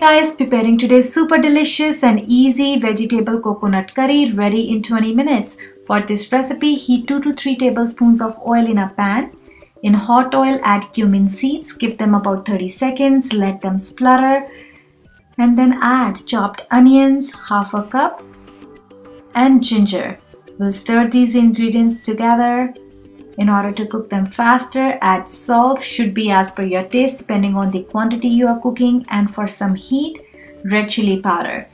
Guys, preparing today's super delicious and easy vegetable coconut curry ready in 20 minutes. For this recipe, heat 2 to 3 tablespoons of oil in a pan. In hot oil, add cumin seeds, give them about 30 seconds, let them splutter, and then add chopped onions, half a cup, and ginger. We'll stir these ingredients together. In order to cook them faster, add salt, should be as per your taste depending on the quantity you are cooking, and for some heat, red chili powder.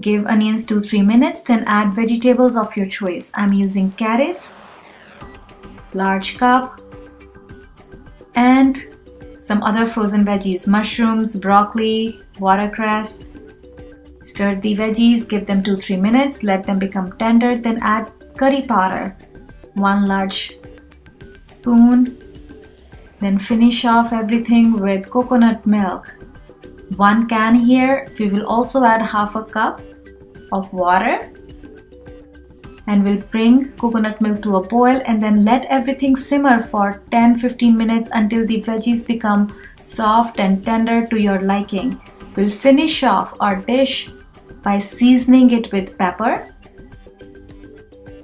Give onions 2-3 minutes, then add vegetables of your choice. I'm using carrots, large cup, and some other frozen veggies, mushrooms, broccoli, watercress. Stir the veggies, give them 2-3 minutes, let them become tender, then add curry powder, 1 large spoon. Then finish off everything with coconut milk. 1 can here, we will also add half a cup of water and we'll bring coconut milk to a boil and then let everything simmer for 10-15 minutes until the veggies become soft and tender to your liking. We'll finish off our dish by seasoning it with pepper.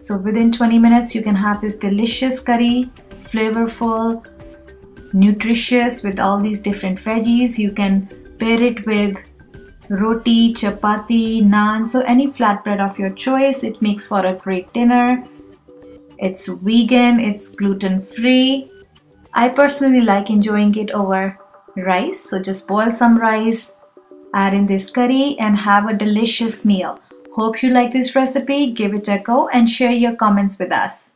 So within 20 minutes you can have this delicious curry, flavorful, nutritious with all these different veggies. You can pair it with roti, chapati, naan, so any flatbread of your choice. It makes for a great dinner. It's vegan, it's gluten free. I personally like enjoying it over rice, so just boil some rice, add in this curry and have a delicious meal. Hope you like this recipe, give it a go and share your comments with us.